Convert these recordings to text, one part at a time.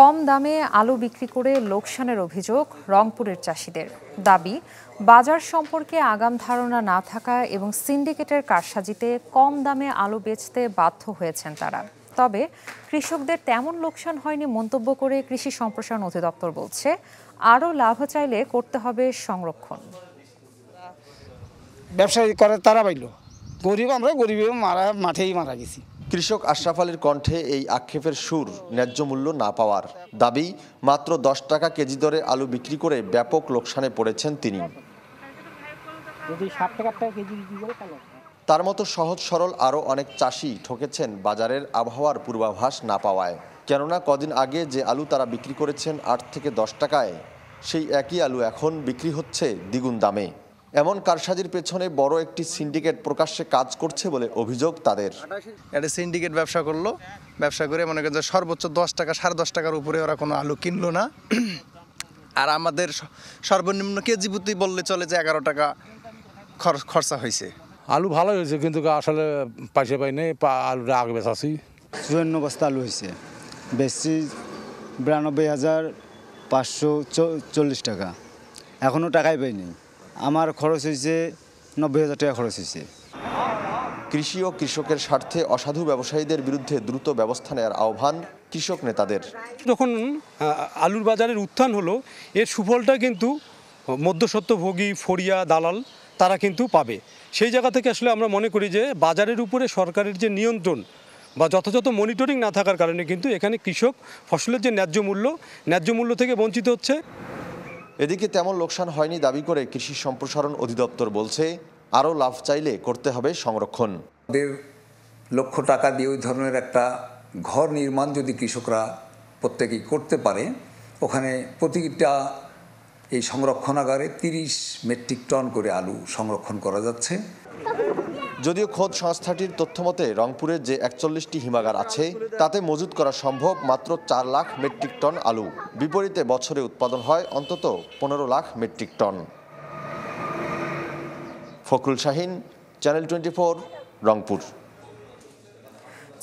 কম দামে আলু বিক্রি করে লোকসানের অভিযোগ রংপুরের চাষিদের দাবি, বাজার সম্পর্কে আগাম ধারণা না থাকা এবং সিন্ডিকেটের কারসাজিতে কম দামে আলু বেচতে বাধ্য হয়েছেন তারা। তবে কৃষকদের তেমন লোকসান হয়নি মন্তব্য করে কৃষি সম্প্রসারণ অধিদপ্তর বলছে, আরও লাভ চাইলে করতে হবে সংরক্ষণ। ব্যবসা করে তারা পাইলো। গরিব আমরা গরিবে মারা, মাঠেই মারা গেছি। কৃষক আশরাফ আলীর কণ্ঠে এই আক্ষেপের সুর ন্যায্য মূল্য না পাওয়ার দাবি মাত্র দশ টাকা কেজি দরে আলু বিক্রি করে ব্যাপক লোকসানে পড়েছেন তিনি। তার মতো সহজ সরল আরও অনেক চাষি ঠকেছেন বাজারের আবহাওয়ার পূর্বাভাস না পাওয়ায়। কেননা কদিন আগে যে আলু তারা বিক্রি করেছেন আট থেকে দশ টাকায় সেই একই আলু এখন বিক্রি হচ্ছে দ্বিগুণ দামে। এমন কারসাজির পেছনে বড় একটি সিন্ডিকেট প্রকাশ্যে কাজ করছে বলে অভিযোগ তাদের। একটা সিন্ডিকেট ব্যবসা করল। ব্যবসা করে মনে করেন যে সর্বোচ্চ দশ টাকা সাড়ে দশ টাকার উপরে ওরা কোনো আলু কিনলো না। আর আমাদের সর্বনিম্ন কেজি প্রতি বললে চলে যে এগারো টাকা খরচ খরচা হয়েছে। আলু ভালো হয়েছে কিন্তু আসলে পয়সা পাই নাই পা- আলুটা আগে বেচাছি। চুয়ান্ন বস্তা আলু হয়েছে। বেশি বিরানব্বই হাজার পাঁচশো চল্লিশ টাকা। এখনও টাকাই পাইনি। আমার খরচ হয়েছে নব্বই হাজার টাকা খরচ হয়েছে। কৃষি ও কৃষকের স্বার্থে অসাধু ব্যবসায়ীদের বিরুদ্ধে দ্রুত ব্যবস্থা নেওয়ার আহ্বান কৃষক নেতাদের। যখন আলুর বাজারের উত্থান হলো এর সুফলটা কিন্তু মধ্যস্বত্বভোগী ফড়িয়া দালাল তারা কিন্তু পাবে। সেই জায়গা থেকে আসলে আমরা মনে করি যে বাজারের উপরে সরকারের যে নিয়ন্ত্রণ বা যথাযথ মনিটরিং না থাকার কারণে কিন্তু এখানে কৃষক ফসলের যে ন্যায্য মূল্য ন্যায্য মূল্য থেকে বঞ্চিত হচ্ছে। এদিকে তেমন লোকসান হয়নি দাবি করে কৃষি সম্প্রসারণ অধিদপ্তর বলছে, আরও লাভ চাইলে করতে হবে সংরক্ষণ। দেড় লক্ষ টাকা দিয়ে ওই ধরনের একটা ঘর নির্মাণ যদি কৃষকরা প্রত্যেকেই করতে পারে, ওখানে প্রতিটা এই সংরক্ষণাগারে তিরিশ মেট্রিক টন করে আলু সংরক্ষণ করা যাচ্ছে। যদিও খোদ সংস্থাটির তথ্যমতে, রংপুরে যে একচল্লিশটি হিমাগার আছে, তাতে মজুত করা সম্ভব মাত্র চার লাখ মেট্রিক টন আলু। বিপরীতে বছরে উৎপাদন হয় অন্তত পনেরো lakh metric ton. Fakhrul Shahin, channel twenty four, Rangpur.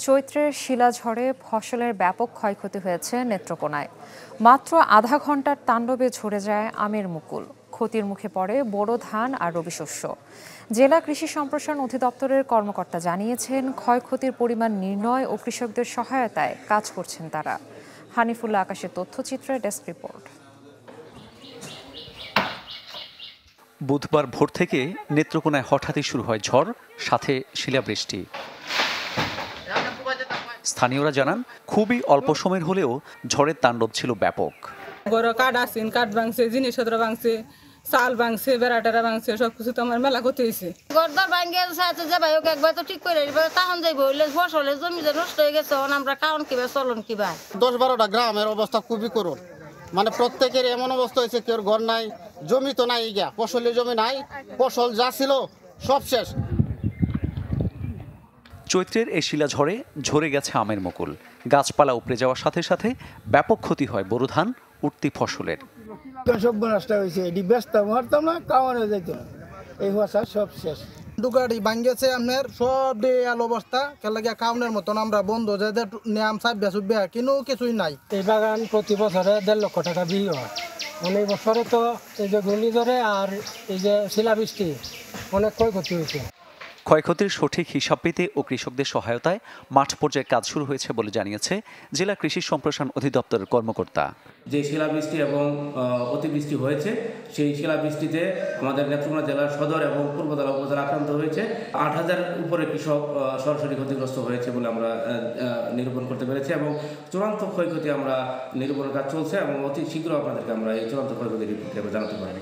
চৈত্রের শিলাঝড়ে ফসলের ব্যাপক ক্ষয়ক্ষতি হয়েছে নেত্রকোনায়। মাত্র আধা ঘণ্টার তাণ্ডবে ঝরে যায় আমের মুকুল। ক্ষতির মুখে পড়ে বোরো ধান আর রবি শস্য। জেলা কৃষি সম্প্রসারণ অধিদপ্তরের কর্মকর্তা জানিয়েছেন ক্ষয়ক্ষতির পরিমাণ নির্ণয় ও কৃষকদের সহায়তায় কাজ করছেন তারা। হানিফুল্লাহ আকাশের তথ্যচিত্রে ডেস্ক রিপোর্ট। বুধবার ভোর থেকে নেত্রকোনায় হঠাৎই শুরু হয় ঝড় সাথে শিলাবৃষ্টি। স্থানীয়রা জানান খুবই অল্প সময়ের হলেও ঝড়ের তাণ্ডব ছিল ব্যাপক। কাঠ আসিন কাঠ ভাঙছে জিনিসপত্র ভাঙছে। চাল ভাঙছে বেড়া টেরা ভাঙছে সব কিছু তো আমার মেলা ক্ষতি হয়েছে গরদার ভাঙ্গে সাথে যে ভাই ওকে একবার তো ঠিক করে দিবে তখন যাইব হইলে ফসলে জমি যে নষ্ট হয়ে গেছে আমরা কারণ কিবা চলন কিবা দশ বারোটা গ্রামের অবস্থা খুবই করুন মানে প্রত্যেকের এমন অবস্থা হয়েছে কেউ ঘর নাই জমি তো নাই গিয়া ফসলের জমি নাই ফসল যা ছিল সব শেষ। চৈত্রের এই শিলাঝড়ে ঝরে গেছে আমের মুকুল। গাছপালা উপড়ে যাওয়ার সাথে সাথে ব্যাপক ক্ষতি হয় বোরো ধান উঠতি ফসলের। সব নষ্ট হয়েছে এটি ব্যস্ত মারতাম না কামানো যেত না। এই ভাষা সব শেষ। দুগাড়ি ভাঙ্গেছে আপনার সব দেয়াল অবস্থা কেলা গিয়া কাউনের মতন আমরা বন্ধ যে নাম সাব্যা সুব্যা কিন্তু কিছুই নাই। এই বাগান প্রতি বছরে দেড় লক্ষ টাকা বিয়ে হয়। মানে এই বছরে তো এই যে ঘূর্ণিঝড়ে আর এই যে শিলাবৃষ্টি অনেক ক্ষয়ক্ষতি হয়েছে। ক্ষয়ক্ষতির সঠিক হিসাব পেতে ও কৃষকদের সহায়তায় মাঠ পর্যায়ে কাজ শুরু হয়েছে বলে জানিয়েছে জেলা কৃষি সম্প্রসারণ অধিদপ্তরের কর্মকর্তা। যে শিলাবৃষ্টি এবং অতিবৃষ্টি হয়েছে সেই শিলাবৃষ্টিতে আমাদের নেত্রকোনা জেলার সদর এবং পূর্বতলা উপজেলা আক্রান্ত হয়েছে। আট হাজার উপরে কৃষক সরাসরি ক্ষতিগ্রস্ত হয়েছে বলে আমরা নিরূপণ করতে পেরেছি এবং চূড়ান্ত ক্ষয়ক্ষতি আমরা নিরূপণের কাজ চলছে এবং অতি শীঘ্র আপনাদেরকে আমরা এই চূড়ান্ত ক্ষয়ক্ষতি জানাতে পারি।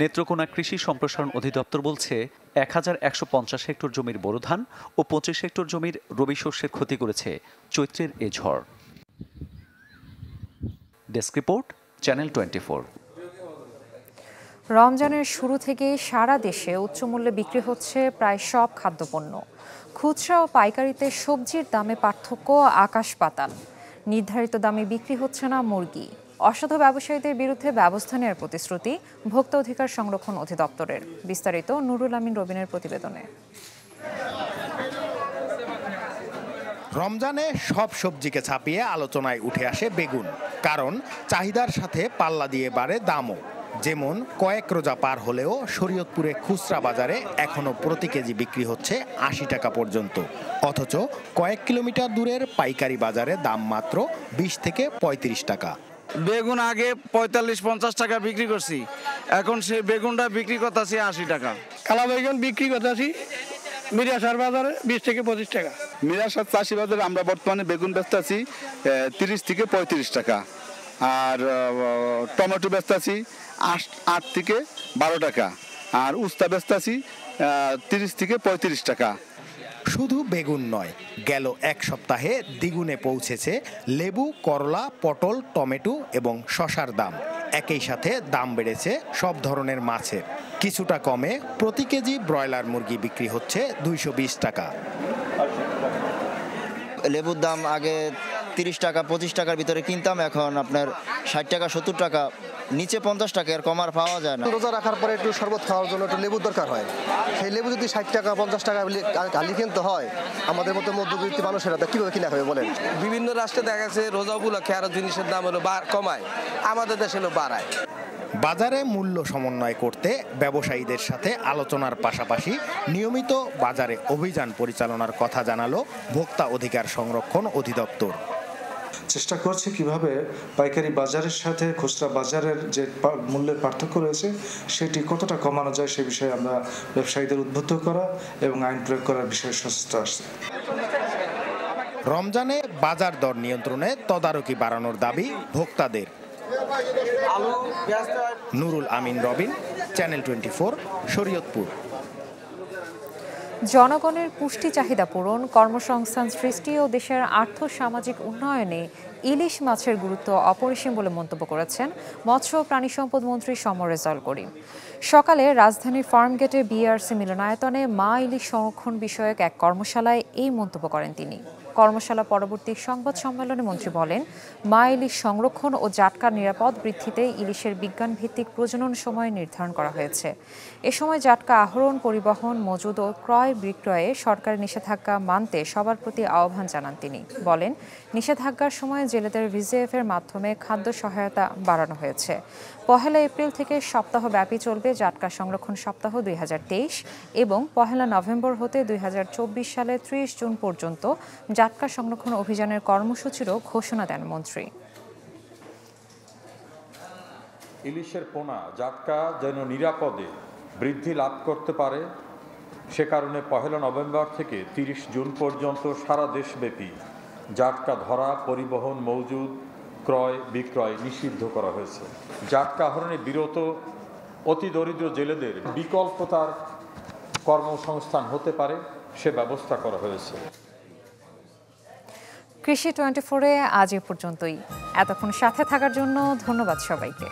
নেত্রকোনা কৃষি সম্প্রসারণ অধিদপ্তর বলছে এক হাজার একশো পঞ্চাশ হেক্টর জমির বোরো ধান ও পঁচিশ হেক্টর জমির রবি শস্যের ক্ষতি করেছে চৈত্রের এ ঝড়। ডেস্ক রিপোর্ট, চ্যানেল টোয়েন্টি রমজানের শুরু থেকে সারা দেশে উচ্চমূল্যে বিক্রি হচ্ছে প্রায় সব খাদ্যপণ্য। খুচরা ও পাইকারিতে সবজির দামে পার্থক্য আকাশ পাতাল। নির্ধারিত দামে বিক্রি হচ্ছে না মুরগি। অসাধু ব্যবসায়ীদের বিরুদ্ধে ব্যবস্থা নেওয়ার প্রতিশ্রুতি ভোক্তা অধিকার সংরক্ষণ অধিদপ্তরের, বিস্তারিত নুরুল আমিন রবিনের প্রতিবেদনে। রমজানে সব সবজিকে ছাপিয়ে আলোচনায় উঠে আসে বেগুন, কারণ চাহিদার সাথে পাল্লা দিয়ে বাড়ে দামও। যেমন কয়েক রোজা পার হলেও শরীয়তপুরে খুচরা বাজারে এখনও প্রতি কেজি বিক্রি হচ্ছে আশি টাকা পর্যন্ত। অথচ কয়েক কিলোমিটার দূরের পাইকারি বাজারে দাম মাত্র বিশ থেকে পঁয়ত্রিশ টাকা। বেগুন আগে পঁয়তাল্লিশ পঞ্চাশ টাকা বিক্রি করছি। এখন সেই বেগুনটা বিক্রি করতেছি আশি টাকা। কালা বেগুন বিক্রি করতেছি মিরাসার বাজারে বিশ থেকে পঁচিশ টাকা। মিরাসার চাষি বাজারে আমরা বর্তমানে বেগুন ব্যস্ত আছি তিরিশ থেকে পঁয়ত্রিশ টাকা। আর টমেটো ব্যস্ত আছি আট থেকে বারো টাকা। আর উস্তা ব্যস্ত আছি তিরিশ থেকে পঁয়ত্রিশ টাকা। শুধু বেগুন নয়, গেল এক সপ্তাহে দ্বিগুণে পৌঁছেছে লেবু, করলা, পটল, টমেটো এবং শশার দাম। একই সাথে দাম বেড়েছে সব ধরনের মাছের কিছুটা কমে প্রতি কেজি ব্রয়লার মুরগি বিক্রি হচ্ছে দুইশো বিশ টাকা। লেবুর দাম আগে তিরিশ টাকা, পঁচিশ টাকার ভিতরে কিনতাম, এখন আপনার ষাট টাকা, সত্তর টাকা নিচে পঞ্চাশ টাকা এর কমার পাওয়া যায় না। রোজা রাখার পরে একটু শরবত খাওয়ার জন্য একটু লেবুর দরকার হয়। সেই লেবু যদি ষাট টাকা পঞ্চাশ টাকা গালি কিনতে হয় আমাদের মতো মধ্যবিত্ত মানুষেরা তা কীভাবে কিনা খাবে বলেন? বিভিন্ন রাষ্ট্রে দেখা গেছে রোজা উপলক্ষে আরও জিনিসের দাম হলো বা- কমায়। আমাদের দেশে হলো বাড়ায়। বাজারে মূল্য সমন্বয় করতে ব্যবসায়ীদের সাথে আলোচনার পাশাপাশি নিয়মিত বাজারে অভিযান পরিচালনার কথা জানালো ভোক্তা অধিকার সংরক্ষণ অধিদপ্তর। চেষ্টা করছে কীভাবে পাইকারি বাজারের সাথে খুচরা বাজারের যে মূল্যের পার্থক্য রয়েছে সেটি কতটা কমানো যায় সে বিষয়ে আমরা ব্যবসায়ীদের উদ্বুদ্ধ করা এবং আইন প্রয়োগ করার বিষয়ে সচেষ্ট আসছে। রমজানে বাজার দর নিয়ন্ত্রণে তদারকি বাড়ানোর দাবি ভোক্তাদের। Nurul Amin Robin channel twenty four Shariatpur. জনগণের পুষ্টি চাহিদা পূরণ, কর্মসংস্থান সৃষ্টি ও দেশের আর্থ সামাজিক উন্নয়নে ইলিশ মাছের গুরুত্ব অপরিসীম বলে মন্তব্য করেছেন মৎস্য ও প্রাণী সম্পদ মন্ত্রী সমর রেজাউল করিম সকালে রাজধানীর ফার্মগেটে বিআরসি মিলনায়তনে মা ইলিশ সংরক্ষণ বিষয়ক এক কর্মশালায় এই মন্তব্য করেন তিনি। কর্মশালা পরবর্তী সংবাদ সম্মেলনে মন্ত্রী বলেন মা ইলিশ সংরক্ষণ ও জাটকার নিরাপদ বৃদ্ধিতে ইলিশের বিজ্ঞান ভিত্তিক প্রজনন সময় নির্ধারণ করা হয়েছে। এ সময় জাটকা আহরণ, পরিবহন, মজুদ ও ক্রয় বিক্রয়ে সরকারের নিষেধাজ্ঞা মানতে সবার প্রতি আহ্বান জানান তিনি। বলেন, নিষেধাজ্ঞার সময় জেলেদের রিজিএফ এর মাধ্যমে খাদ্য সহায়তা বাড়ানো হয়েছে। পহেলা এপ্রিল থেকে সপ্তাহব্যাপী চলবে জাটকা সংরক্ষণ সপ্তাহ দুই হাজার তেইশ এবং পহেলা নভেম্বর হতে দুই হাজার চব্বিশ সালে ত্রিশ জুন পর্যন্ত জাটকা সংরক্ষণ অভিযানের কর্মসূচিরও ঘোষণা দেন মন্ত্রী। ইলিশের পোনা জাটকা যেন নিরাপদে বৃদ্ধি লাভ করতে পারে, সে কারণে পহেলা নভেম্বর থেকে তিরিশ জুন পর্যন্ত সারা দেশব্যাপী জাটকা ধরা, পরিবহন মজুদ, ক্রয়, বিক্রয় নিষিদ্ধ করা হয়েছে। জাটকা আহরণে বিরত অতি দরিদ্র জেলেদের বিকল্পতার কর্মসংস্থান হতে পারে, সে ব্যবস্থা করা হয়েছে। কৃষি টোয়েন্টি ফোরে আজ এ পর্যন্তই। এতক্ষণ সাথে থাকার জন্য ধন্যবাদ সবাইকে।